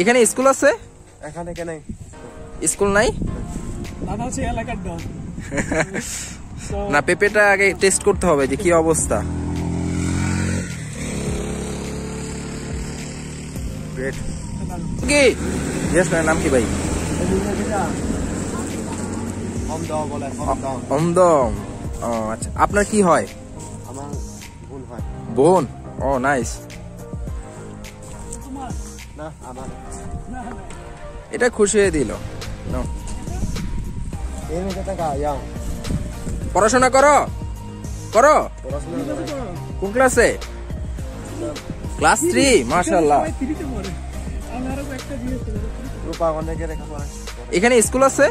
এখানে স্কুল আছে? এখানে কেন স্কুল নাই? এলাকার না পেঁপেটা আগে টেস্ট করতে হবে যে কি অবস্থা। গ্রেট কি? ইয়েস নাম কি ভাই? অমদম ও আচ্ছা আপনার কি হয়? আমার ভুল হয়। বোন? ও নাইস না আমার এটা খুশি হয়ে দিল। পড়াশোনা করো? করো? কোন ক্লাসে ক্লাস থ্রি করে। এখানে স্কুল আছে?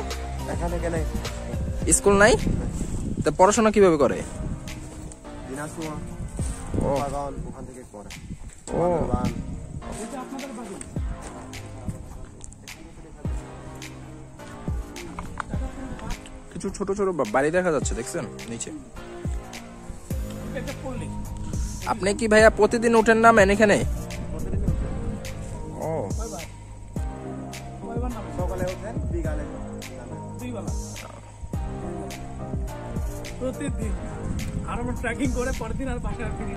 স্কুল নাই? তা পড়াশোনা কীভাবে করে? দিনাজপুর ওখান থেকে করে ও। কিছু ছোট ছোট বাড়ি দেখা যাচ্ছে, দেখছেন? নিচে। আপনি কি ভাইয়া প্রতিদিন উঠেন নামেন এখানে? ও। সকালে প্রতিদিন। আর আমরা ট্রেকিং করে পরের দিন আর বাসায় ফিরি।